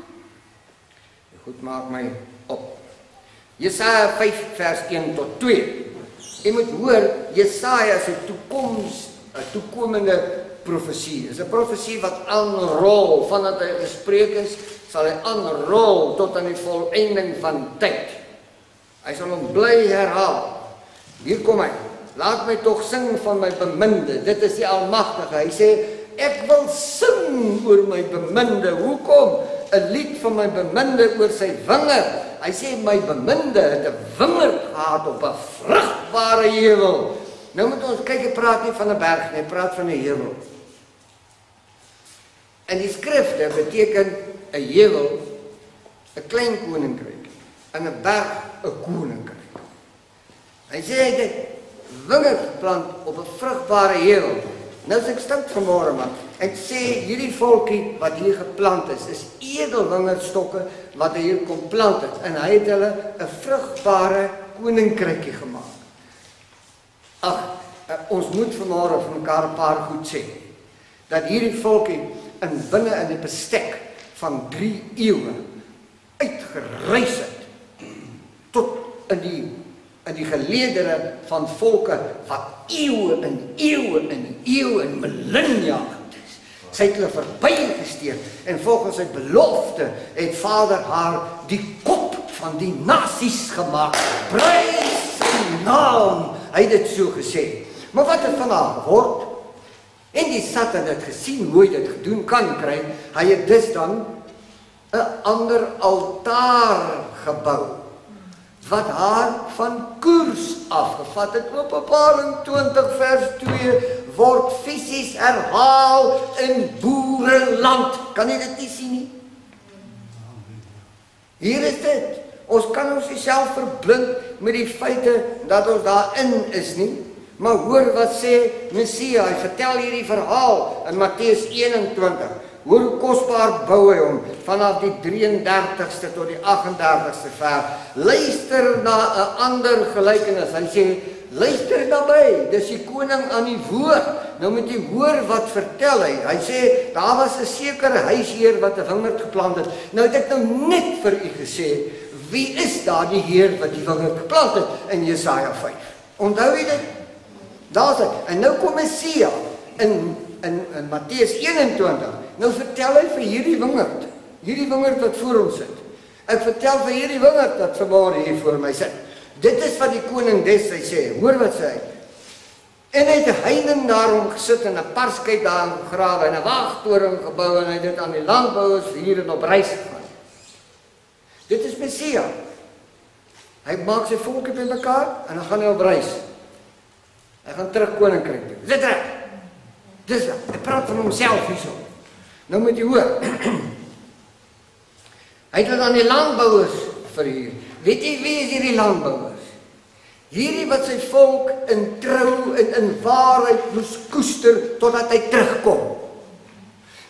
Goed maak my op. Jesaja 5 vers 1 tot 2. Jy moet hoor Jesaja se toekoms 'n toekomende profesie. Dis 'n profesie wat aanrol vandat hy gespreek is, sal hy aanrol tot aan die volëinding van tyd. Hy sal hom bly herhaal. Hier kom hy. Laat my tog sing van my beminde. Dit is die Almagtige. Hy sê ek wil sing oor my beminde. Hoekom? 'n Lied van my beminde oor sy wingerd. Hy sê my beminde het 'n wingerd gehad op 'n vrugbare heuwel. Nou moet ons kyk, hy praat nie van 'n berg nie, hy praat van 'n heuwel. En die skrifte beteken 'n heuwel 'n klein koninkryk en 'n berg 'n koninkryk. Hy sê hy het wingerd geplant op 'n vrugbare heuwel. Nou as ek stink vanmôre man, ek sê hierdie volkie wat hier geplant is, is edelwingerdstokke wat hier kom plant het en hy het hulle 'n vrugbare koninkrykie gemaak. Ag, eh, ons moet vanmôre vir mekaar 'n paar goed sê. Dat hierdie volkie in binne in die bestek van 3 eeue uitgereis het tot in die in die geleedere van volke wat eeue en eeue en eeue en millennia is. Sy het hulle verbygesteer en volgens sy belofte het Vader haar die kop van die nasies gemaak. Prys sy naam. Hy het dit so gesê. Maar wat het van haar geword? En die Sat het gesien hoe hy dit gedoen kan kry. Hy het dus dan 'n ander altaar gebou wat haar van koers afgevat het. Openbaring 20 vers 2 word fisies herhaal in boereland. Kan jy dit nie sien nie? Hier is dit. Ons kan ons self verblind met die feite dat ons daarin is nie. Maar hoor wat sê Messia, hy vertel hierdie verhaal in Matteus 21. Hoor hoe kosbaar bou hy hom vanaf die 33ste tot die 38ste vers. Luister na 'n ander gelykenis. Hy sê luister naby, dis die koning aan die woord. Nou moet jy hoor wat vertel hy. Hy sê daar was 'n sekere huisheer wat 'n wingerd geplant het. Nou het ek nou net vir u gesê, wie is daardie heer wat die wingerd geplant het in Jesaja 5? Onthou jy dit? Daar's hy. En nou kom Messia in in in Matteus 21. Nou vertel hy vir hierdie wingerd, hierdie wingerd wat voor ons sit. Ek vertel vir hierdie wingerd wat vanmôre hier voor my sit. Dit is wat die koning des hy sê. Hoor wat sê hy? En hy het heining daarom gesit en 'n parskyk daar gegrawe en 'n wagtoring gebou en hy dit aan die landbouers hier en op reis gegaan. Dit is Messia. Hy maak sy volk op mekaar en dan gaan hy op reis. Hy gaan terug koninkryk toe. Dis reg. Dis hy praat van homself hierso. Nou moet jy hoor. hy het aan die landbouers verhuur. Weet jy wie is hierdie landbouers? Hierdie wat sy volk in trou en in waarheid moes koester totdat hy terugkom.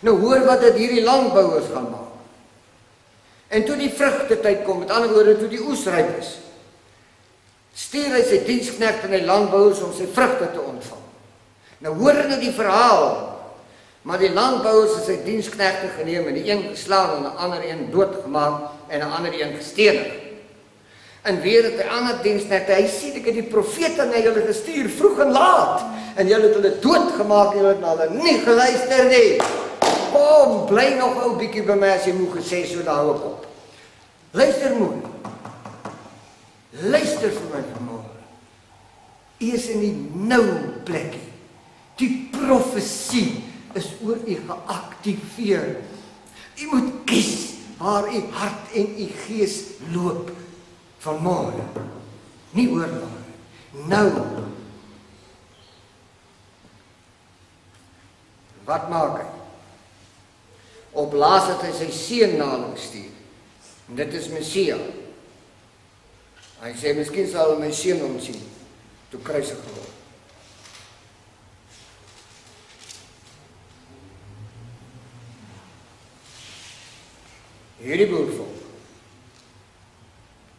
Nou hoor wat dit hierdie landbouers gaan maak. En toe die vrugte tyd kom, met ander woorde toe die oes ryp is, stuur hy sy diensknegte na die landbouers om sy vrugte te ontvang. Nou hoor hulle die verhaal. Maar die landbouers het sy diensknegte geneem en die een geslaan en die ander een doodgemaak en 'n ander een gestenig. En weer het 'n ander diensknegte, hy sien ek het die profete na hulle gestuur vroeg en laat en hulle het hulle doodgemaak en hulle het na hulle nie geluister nie. Kom, bly nog ou bietjie by my as jy moeg gesê so daar hou op. Luister mooi. Luister vir my vanmôre. U is in die nou plekkie. Die profesie is oor u geaktiveer. U moet kies waar u hart en u gees loop vanmôre. Nie oormôre. Nou. Wat maak hy? Op laas het hy sy seun na hulle gestuur. En dit is Messia. Hy sê miskien sal my seun hom sien toe kruisig word. Hierdie boervolk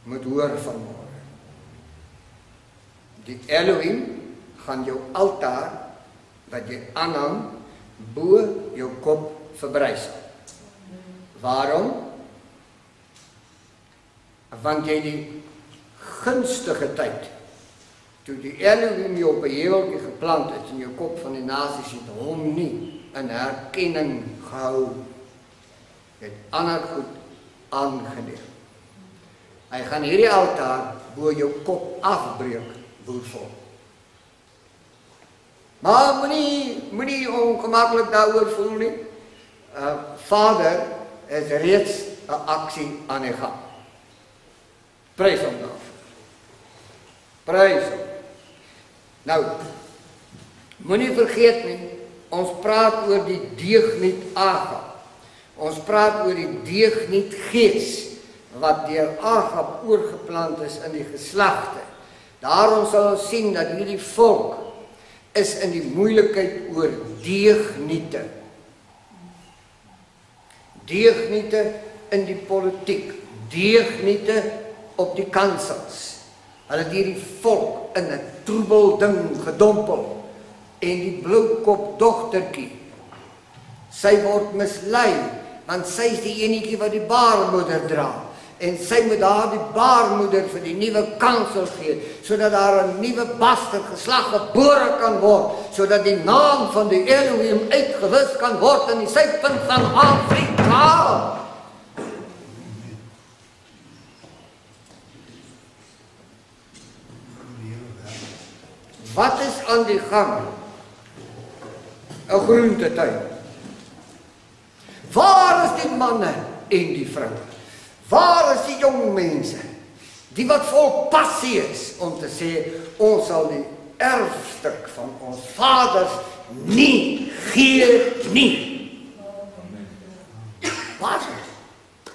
moet hoor van môre. Die Elohim gaan jou altaar wat jy aanhang bo jou kop verbrys. Waarom? Want jy die gunstige tyd toe die Elohim jou op 'n heeltjie geplant het in jou kop van die nasies het hom nie in herkenning gehou het ander goed aangeneem. Hy gaan hierdie altaar bo jou kop afbreek, boervol. Maar moenie moenie ongemaklik daaroor voel nie. Uh Vader is reeds 'n aksie aan die gang. Prys hom daarvoor. Prys. Nou moenie vergeet nie, ons praat oor die deugniet Agab. Ons praat oor die deugniet gees wat deur Agab oorgeplant is in die geslagte. Daarom sal ons sien dat hierdie volk is in die moeilikheid oor deugniete. Deugniete in die politiek, deugniete op die kansels. Hulle het hierdie volk in 'n troebel ding gedompel en die bloukop dogtertjie sy word mislei want sy is die enetjie wat die baarmoeder dra en sy moet daardie baarmoeder vir die nuwe kansel gee sodat daar 'n nuwe baster geslag gebore kan word sodat die naam van die Elohim uitgewis kan word in die suidpunt van Afrika. Wat is aan die gang? 'n Groentetuin. Waar is die manne en die vroue? Waar is die jong mense? Die wat vol passie is om te sê ons sal die erfstuk van ons vaders nie gee nie. Waar is het?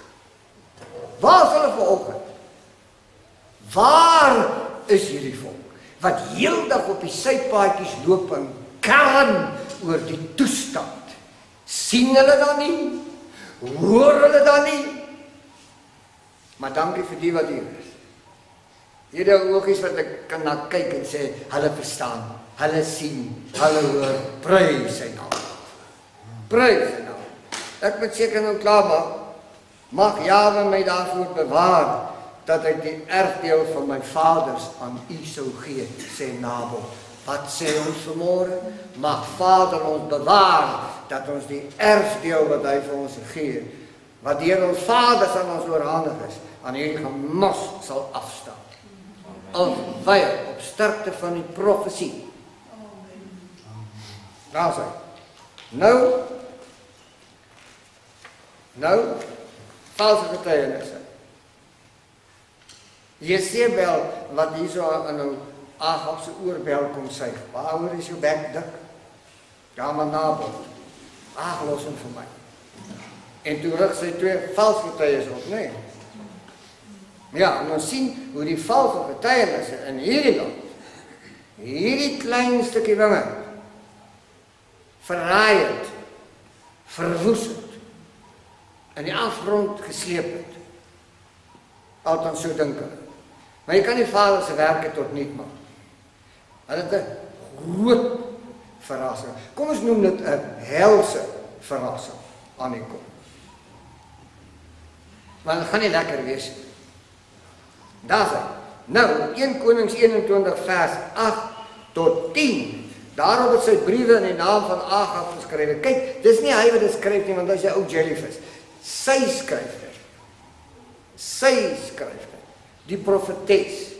Waar is hulle vanoggend? Waar is hierdie volk wat heeldag op die sypaadjies loop en kan oor die toestand sien hulle dan nie? Hoor hulle dan nie? Maar dankie vir die wat hier is. Hierdie oogies wat ek kan na kyk en sê hulle verstaan, hulle sien, hulle hoor, prys sy naam. Prys sy naam. Ek moet seker nou klaar maak. Mag Jawe my daarvoor bewaar dat ek die erfdeel van my vaders aan u sou gee, sê Nabot. Wat sê ons vanmôre? Mag Vader ons bewaar dat ons die erfdeel wat hy vir ons gee, wat deur ons Vaders aan ons oorhandig is, aan hierdie gemos sal afstaan. Ons weier op sterkte van die profesie. Daar sê. Nou Nou valse getuienisse. Jesebel wat hierso 'n Ahab se oorbel kom sê, "Waaroor is jou bek dik?" Ja, maar Nabot. Ag, los hom vir my. En toe rig sy twee valse getuies op, nê? Nee. Ja, ons sien hoe die valse getuienis in hierdie land hierdie klein stukkie winge verraai het, verwoes het, in die afgrond gesleep het. Altyd so dink ek. Maar jy kan nie Vader se werke tot nul maak. Hulle het 'n groot verrassing. Kom ons noem dit 'n helse verrassing aan die kom. Maar dit gaan nie lekker wees nie. Daar's nou 1 Konings 21 vers 8 tot 10. Daarop het sy briewe in die naam van Agab geskryf. Kyk, dis nie hy wat dit skryf nie want hy's 'n ou jellyfish. Sy skryf dit. Sy skryf dit. Die profetes.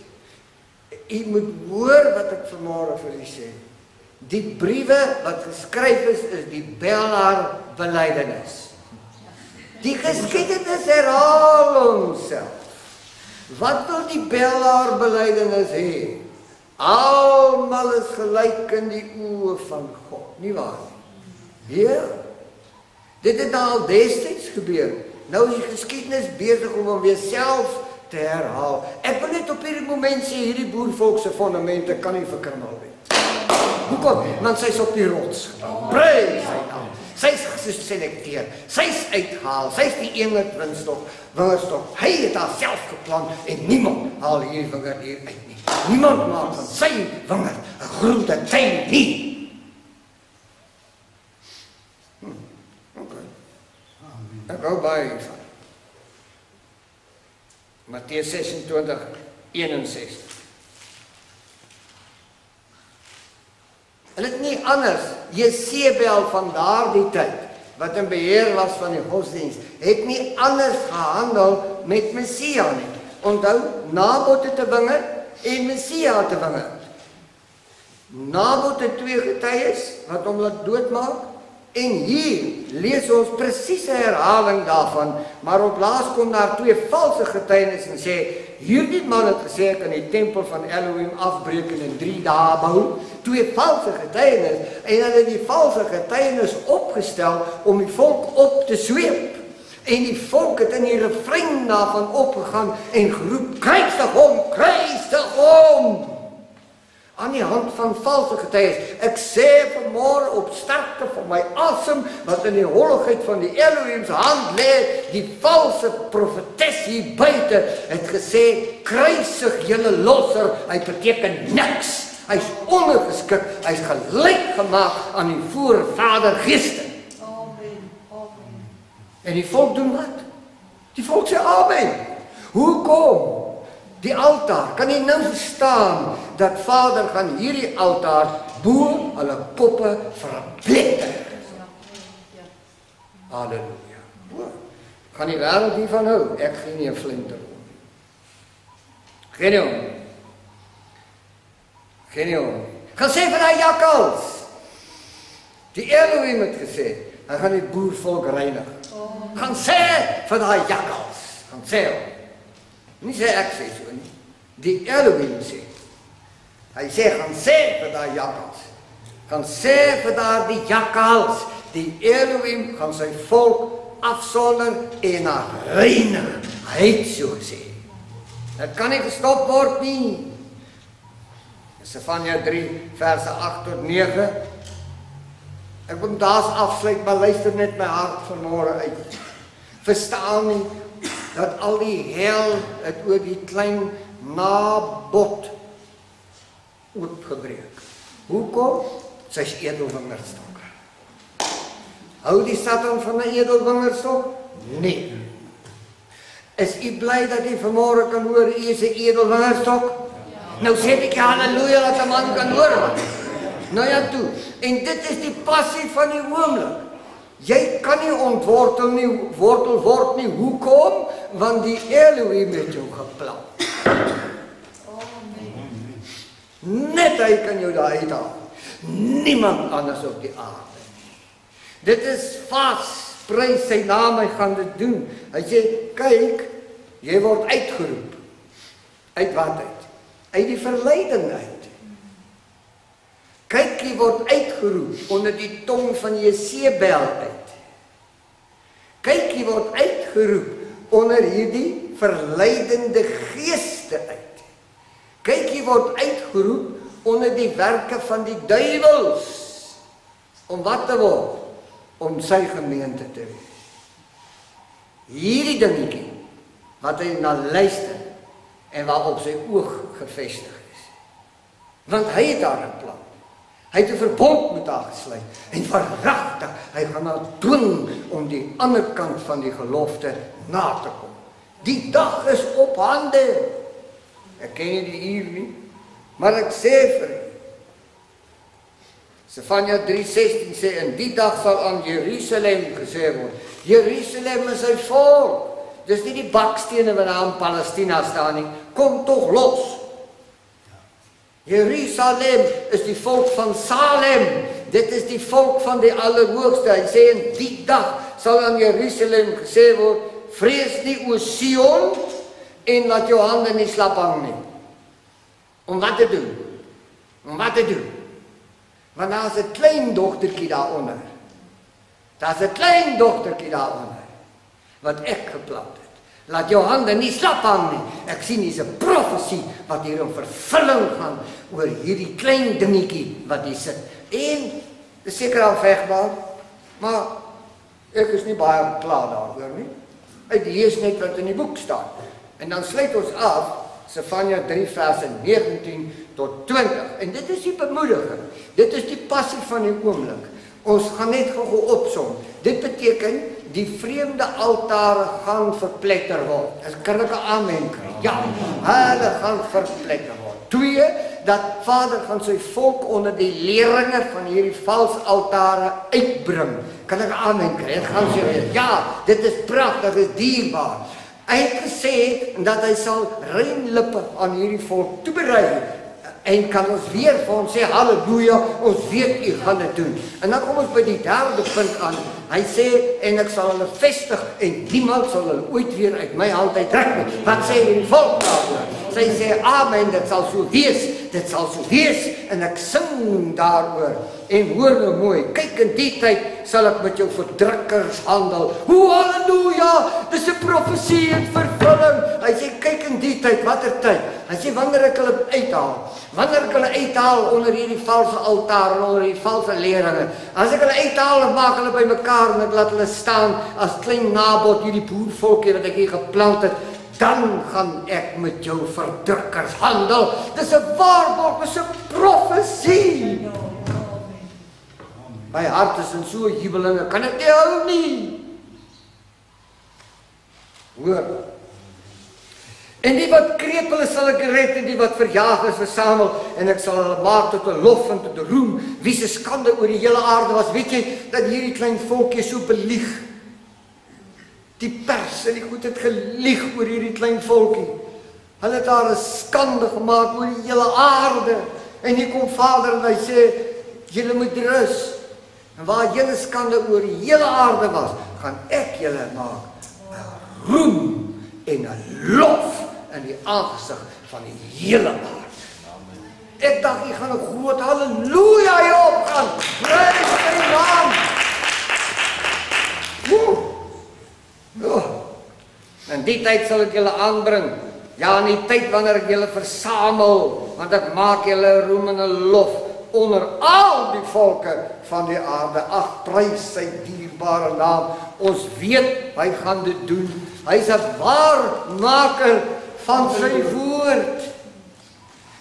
U moet hoor wat ek vanmôre vir u sê. Die briewe wat geskryf is is die Belar belydenis. Die geskiedenis herhaal homself. Wat wil die Belar belydenis hê? Almal is gelyk in die oë van God, nie waar nie? Ja. Dit het al destyds gebeur. Nou is die geskiedenis besig om hom weer self te herhaal. Ek wil net op hierdie oomblik sê hierdie boervolk se fondamente kan nie verkrummel nie. Hoekom? Want sy's op die rots. Prys sy naam. Sy's geselekteer. Sy's uitgehaal. Sy's die een wat winstok, wingerstok. Hy het haarself geplant en niemand haal hier vinger hier uit nie. Niemand maak van sy vinger 'n groente tuin nie. Ek gou baie van. Matteus 26 61. En dit nie anders Jesebel van daardie tyd wat in beheer was van die godsdiens, het nie anders gehandel met Messia nie. Onthou, Nabot het 'n winger en Messia het 'n winger. Nabot het twee getuies wat hom laat doodmaak En hier lees ons presiese herhaling daarvan, maar op laas kom daar twee valse getuienis en sê hierdie man het gesê ek kan die tempel van Elohim afbreek en in 3 dae bou. Twee valse getuienis en hulle het die valse getuienis opgestel om die volk op te sweep. En die volk het in die refrein daarvan opgegaan en geroep: "Kruisig hom, kruisig hom!" Aan die hand van valse getuies. Ek sê vanmôre op sterkte van my asem wat in die holligheid van die Elohim se hand lê, die valse profetes hier buite het gesê kruisig julle losser, hy beteken niks. Hy's ongeskik, hy's gelyk gemaak aan die voorvader geeste. Amen. Amen. En die volk doen wat? Die volk sê amen. Hoekom? Die altaar, kan jy nou verstaan dat Vader gaan hierdie altaar bo hulle koppe verpletter. Halleluja. Kan nie wêreld hiervan hou. Ek gee nie 'n flinter om. Hom. Geen hom. Kan sê vir daai jakkals. Die Elohim het gesê, hy gaan die boervolk reinig. Kan sê vir daai jakkals. Kan sê. Nie sê ek sê so nie. Die Elohim sê. Hy sê gaan sê vir daai jakkals. Gaan sê vir daai jakkals, die Elohim gaan sy volk afsonder en reinig. Hy het so gesê. Dit kan nie gestop word nie. Sefanja 3 verse 8 tot 9. Ek wil daas afsluit, maar luister net my hart vanmôre uit. Verstaan nie dat al die hel het oor die klein nabot oopgebreek. Hoekom? Sy's edelwingerdstok. Hou die Satan van 'n edelwingerdstok? Nee. Is u bly dat u vanmôre kan hoor u is 'n edelwingerdstok? Ja. Nou sê ek haleluja dat 'n man kan hoor. Nou ja toe. En dit is die passie van die oomblik. Jy kan nie ontwortel nie, wortel word nie. Hoekom? Want die Elohim het jou geplant. Amen. Net hy kan jou daar uithaal. Niemand anders op die aarde nie. Dit is vas. Prys sy naam, hy gaan dit doen. Hy sê, "Kyk, jy word uitgeroep. Uit wat uit? Uit die verleiding uit. Kyk, jy word uitgeroep onder die tong van Jesebel uit. Kyk, jy word uitgeroep onder hierdie verleidende geeste uit. Kyk, jy word uitgeroep onder die werke van die duiwels. Om wat te word? Om sy gemeente te wees. Hierdie dingetjie wat hy na luister en waarop sy oog gefestig is. Want hy het daar 'n plan. Hy het 'n verbond met haar gesluit en verragtig, hy gaan haar dwing om die ander kant van die gelofte na te kom. Die dag is op hande. Ek ken nie die uur nie, maar ek sê vir u. Sefanja 3:16 sê in die dag sal aan Jerusalem gesê word: Jerusalem is sy volk. Dis nie die bakstene wat daar in Palestina staan nie. Kom tog los. Jerusalem is die volk van Salem. Dit is die volk van die Allerhoogste. Hy sê in die dag sal aan Jerusalem gesê word: "Vrees nie o Sion en laat jou hande nie slap hang nie." Om wat te doen? Om wat te doen? Want daar's 'n klein dogtertjie daaronder. Daar's 'n klein dogtertjie daaronder wat ek geplant het. Laat jou hande nie slap hang nie. Ek sien hier's 'n profesie wat hier in vervulling gaan oor hierdie klein dingetjie wat hier sit. En dis seker al vegbaar, maar ek is nie baie klaar daaroor nie. Ek lees net wat in die boek staan. En dan sluit ons af Sefanja 3 verse 19 tot 20. En dit is die bemoediging. Dit is die passie van die oomblik. Ons gaan net gou opsom. Dit beteken die vreemde altare gaan verpletter word. As kan ek 'n amen kry? Ja, hulle gaan verpletter word. Twee, dat Vader gaan sy volk onder die leringe van hierdie valse altare uitbring. Kan ek 'n amen kry? Dit gaan so wees. Ja, dit is pragtig, dit is dierbaar. Hy het gesê dat hy sal rein lippe aan hierdie volk toeberei en kan ons weer vir hom sê haleluja, ons weet u gaan dit doen. En dan kom ons by die derde punt aan. Hy sê en ek sal hulle vestig en niemand sal hulle ooit weer uit my hand uittrek nie. Wat sê die volk daaroor? Sy sê amen, dit sal so wees. Dit sal so wees en ek sing daaroor. En hoor nou mooi, kyk in die tyd sal ek met jou verdrukkers handel. Ho haleluja, dis 'n profesie in vervulling. Hy sê kyk in die tyd, watter tyd? Hy sê wanneer ek hulle uithaal, wanneer ek hulle uithaal onder hierdie valse altaar onder hierdie valse leringe. As ek hulle uithaal en maak hulle bymekaar en ek laat hulle staan as klein nabot hierdie boervolkie wat ek hier geplant het, dan gaan ek met jou verdrukkers handel. Dis 'n waarborg, dis 'n profesie. My hart is in so jubelinge, kan ek nie hou nie. Hoor. En die wat krepele sal ek red en die wat verjaag is versamel en ek sal hulle maak tot 'n lof en tot 'n roem. Wie se skande oor die hele aarde was, weet jy, dat hierdie klein volkie so belieg. Die pers en die goed het gelieg oor hierdie klein volkie. Hulle het daar 'n skande gemaak oor die hele aarde. En hier kom Vader en hy sê, julle moet rus. En waar julle skande oor die hele aarde was, gaan ek julle maak 'n roem en 'n lof in die aangesig van die hele aarde. Ek dink jy gaan 'n groot haleluja hier opgaan. Prys sy naam. Woe. Oh. En die tyd sal ek julle aanbring. Ja, in die tyd wanneer ek julle versamel, want ek maak julle roem en 'n lof onder al die volke van die aarde. Ag, prys sy dierbare naam. Ons weet hy gaan dit doen. Hy's 'n waarmaker van sy woord.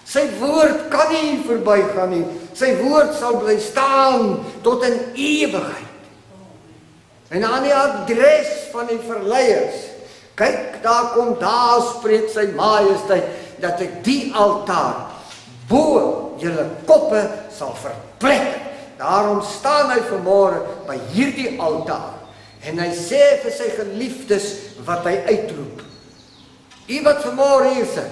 Sy woord kan nie verbygaan nie. Sy woord sal bly staan tot in ewigheid. En aan die adres van die verleiers. Kyk, daar kom daar spreek sy majesteit dat ek die altaar bo julle koppe sal verplek. Daarom staan hy vanmôre by hierdie altaar en hy sê vir sy geliefdes wat hy uitroep. U wat vanmôre hier sit,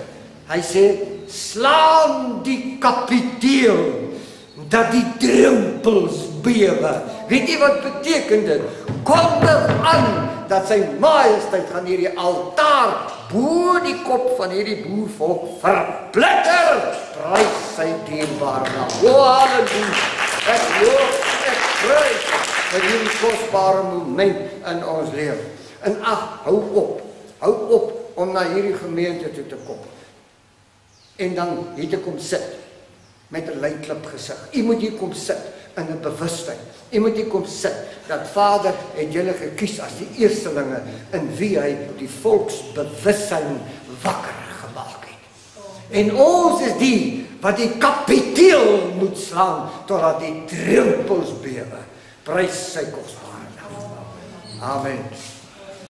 hy sê slaan die kapiteel dat die drempels bewe. Weet jy wat beteken dit? Kondig aan dat sy majesteit gaan hierdie altaar bo die kop van hierdie boervolk verblitter. Prys sy dierbare naam. O halleluja. Ek loof, ek prys vir hierdie kosbare moment in ons lewe. En ag, hou op. Hou op om na hierdie gemeente toe te kom. En dan hier te kom sit met 'n lynklip gesig. U moet hier kom sit in 'n bewustheid. U moet hier kom sit dat Vader het julle gekies as die eerstelinge in wie hy die volksbewussyn wakker gemaak het. En ons is die wat die kapiteel moet slaan totdat die drempels bewe. Prys sy kosbare naam. Amen.